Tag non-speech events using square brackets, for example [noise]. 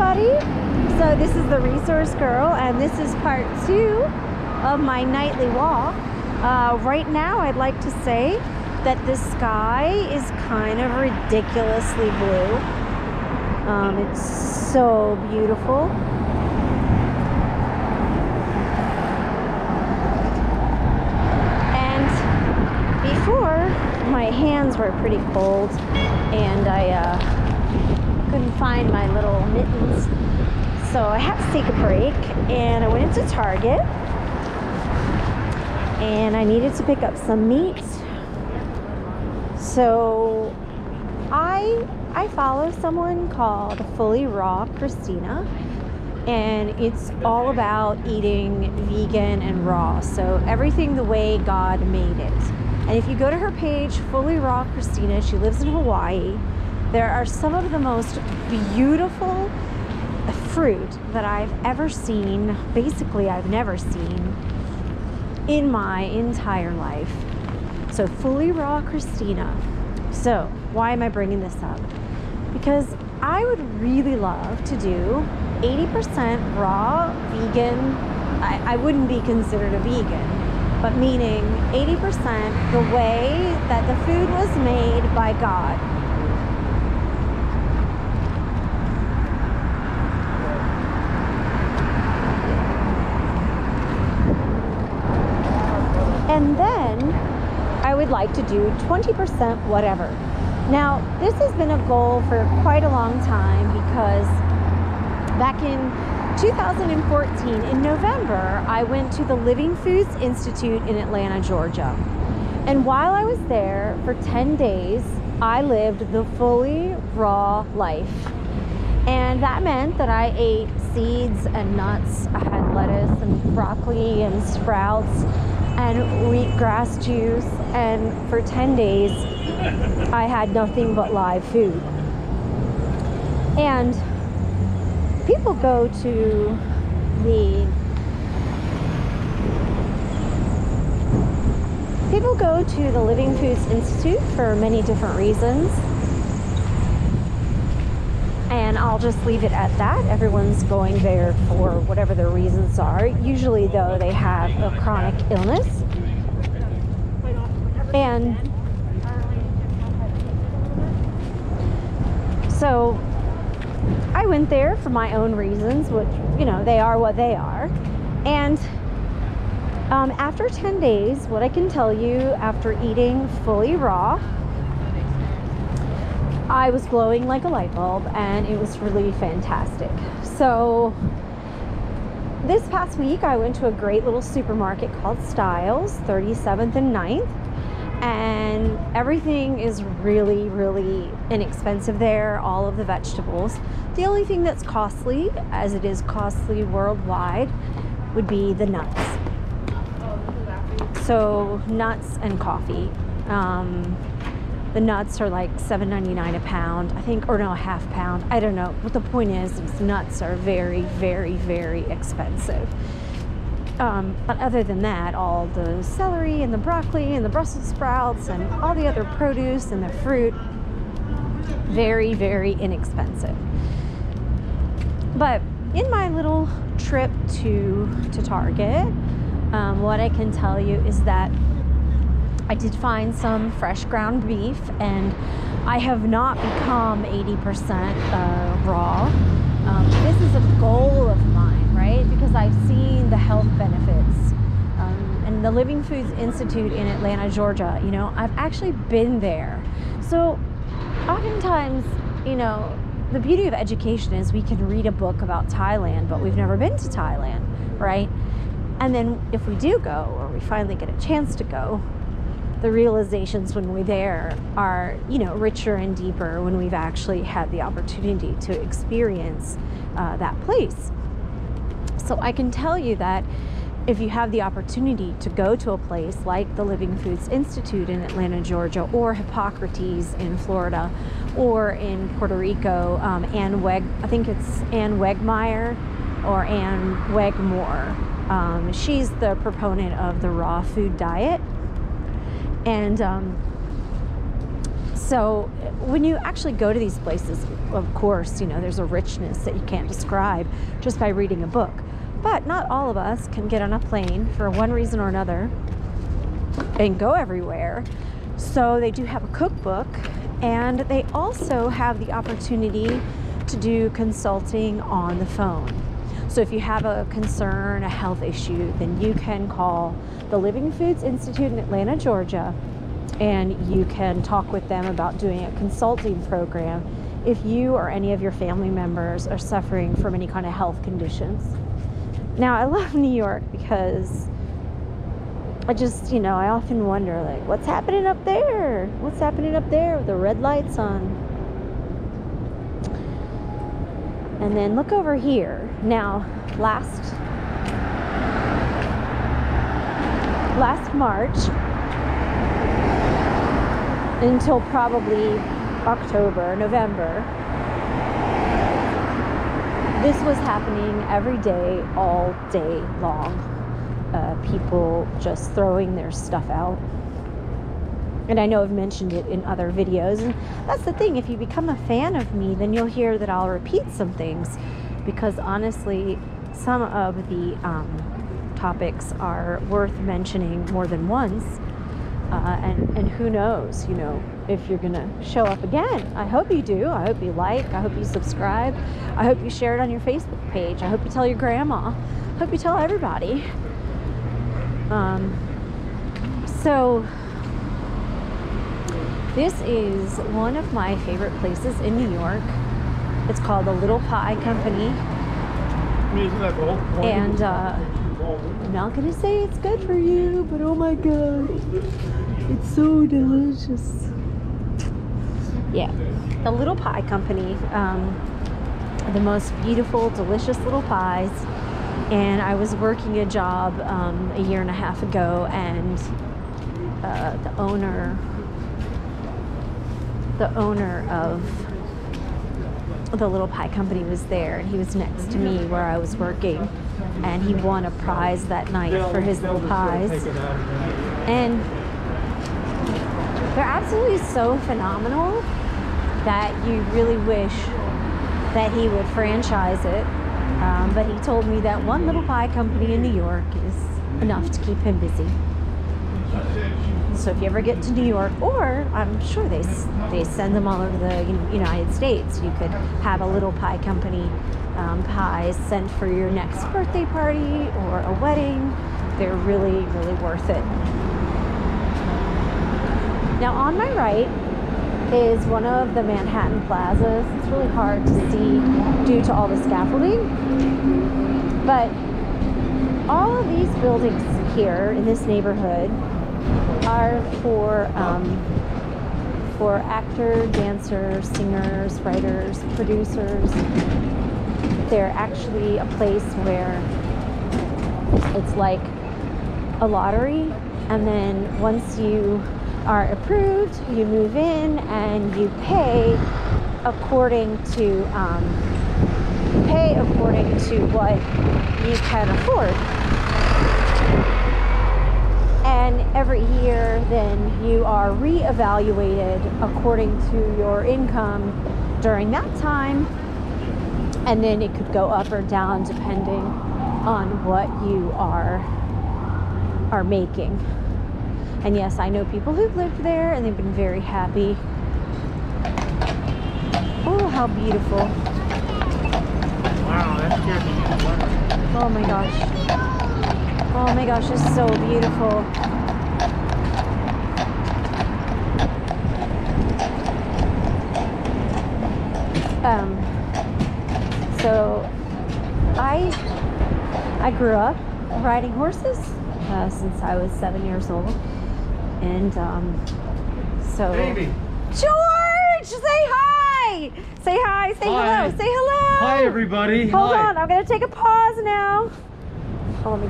everybody. So this is the Resource Girl, and this is part two of my nightly walk. Uh, right now, I'd like to say that the sky is kind of ridiculously blue. Um, it's so beautiful. And before, my hands were pretty cold, and I uh, couldn't find my little mittens. So I had to take a break, and I went into Target, and I needed to pick up some meat. So I I follow someone called Fully Raw Kristina, and it's all about eating vegan and raw. So everything the way God made it. And if you go to her page, Fully Raw Kristina, she lives in Hawaii. There are some of the most beautiful fruit that I've ever seen. Basically, I've never seen in my entire life. So, Fully Raw Kristina. So, why am I bringing this up? Because I would really love to do 80% raw vegan. I, I wouldn't be considered a vegan, but meaning 80% the way that the food was made by God. And then I would like to do 20% whatever. Now, this has been a goal for quite a long time because back in 2014, in November, I went to the Living Foods Institute in Atlanta, Georgia. And while I was there for 10 days, I lived the fully raw life. And that meant that I ate seeds and nuts. I had lettuce and broccoli and sprouts and wheatgrass juice. And for 10 days, I had nothing but live food. And people go to the people go to the Living Foods Institute for many different reasons. And I'll just leave it at that. Everyone's going there for whatever their reasons are. Usually, though, they have a chronic illness. And so I went there for my own reasons, which, you know, they are what they are. And um, after 10 days, what I can tell you after eating fully raw, I was glowing like a light bulb and it was really fantastic. So, this past week, I went to a great little supermarket called Stiles, 37th and 9th and everything is really, really inexpensive there. All of the vegetables. The only thing that's costly, as it is costly worldwide, would be the nuts. So nuts and coffee. Um, the nuts are like $7.99 a pound, I think, or no, a half pound. I don't know. But the point is, is nuts are very, very, very expensive. Um, but other than that, all the celery and the broccoli and the Brussels sprouts and all the other produce and the fruit, very, very inexpensive. But in my little trip to to Target, um, what I can tell you is that I did find some fresh ground beef, and I have not become 80% uh, raw. Um, this is a goal of mine, right? Because I've seen the health benefits. Um, and the Living Foods Institute in Atlanta, Georgia, you know, I've actually been there. So oftentimes, you know, the beauty of education is we can read a book about Thailand, but we've never been to Thailand, right? And then if we do go, or we finally get a chance to go, the realizations when we're there are, you know, richer and deeper when we've actually had the opportunity to experience uh, that place. So I can tell you that if you have the opportunity to go to a place like the Living Foods Institute in Atlanta, Georgia, or Hippocrates in Florida, or in Puerto Rico, um, Ann Weg, I think it's Ann Wegmeyer or Ann Wegmore. Um, she's the proponent of the raw food diet. And um, so when you actually go to these places, of course, you know, there's a richness that you can't describe just by reading a book. But not all of us can get on a plane for one reason or another and go everywhere. So they do have a cookbook and they also have the opportunity to do consulting on the phone. So if you have a concern, a health issue, then you can call the Living Foods Institute in Atlanta, Georgia, and you can talk with them about doing a consulting program if you or any of your family members are suffering from any kind of health conditions. Now, I love [laughs] New York because I just, you know, I often wonder, like, what's happening up there? What's happening up there with the red lights on? And then look over here. Now, last last March until probably October, November, this was happening every day, all day long. Uh, people just throwing their stuff out. And I know I've mentioned it in other videos. And that's the thing, if you become a fan of me, then you'll hear that I'll repeat some things. Because honestly, some of the um, topics are worth mentioning more than once. Uh, and, and who knows, you know, if you're going to show up again. I hope you do. I hope you like. I hope you subscribe. I hope you share it on your Facebook page. I hope you tell your grandma. I hope you tell everybody. Um, so, this is one of my favorite places in New York. It's called the Little Pie Company. And uh, I'm not to say it's good for you, but oh my god, it's so delicious. Yeah, the Little Pie Company. Um, the most beautiful, delicious little pies. And I was working a job um, a year and a half ago, and uh, the owner the owner of the little pie company was there and he was next to me where I was working and he won a prize that night for his little pies. And they're absolutely so phenomenal that you really wish that he would franchise it. Um, but he told me that one little pie company in New York is enough to keep him busy. So if you ever get to New York, or I'm sure they they send them all over the United States, you could have a little pie company um, pies sent for your next birthday party or a wedding. They're really really worth it. Now on my right is one of the Manhattan plazas. It's really hard to see due to all the scaffolding, but all of these buildings here in this neighborhood are for um, for actor, dancers, singers, writers, producers. They're actually a place where it's like a lottery, and then once you are approved, you move in and you pay according to um, pay according to what you can afford. And every year then you are re-evaluated according to your income during that time and then it could go up or down depending on what you are are making. And yes i know people who've lived there and they've been very happy. Oh how beautiful. Wow that's good oh my gosh. Oh my gosh, it's so beautiful. Um, so I I grew up riding horses uh, since I was seven years old, and um, so Baby. George, say hi. Say hi. Say Hi. hello. Say hello. Hi, everybody. Hold Hi. on, I'm gonna take a pause now. Oh,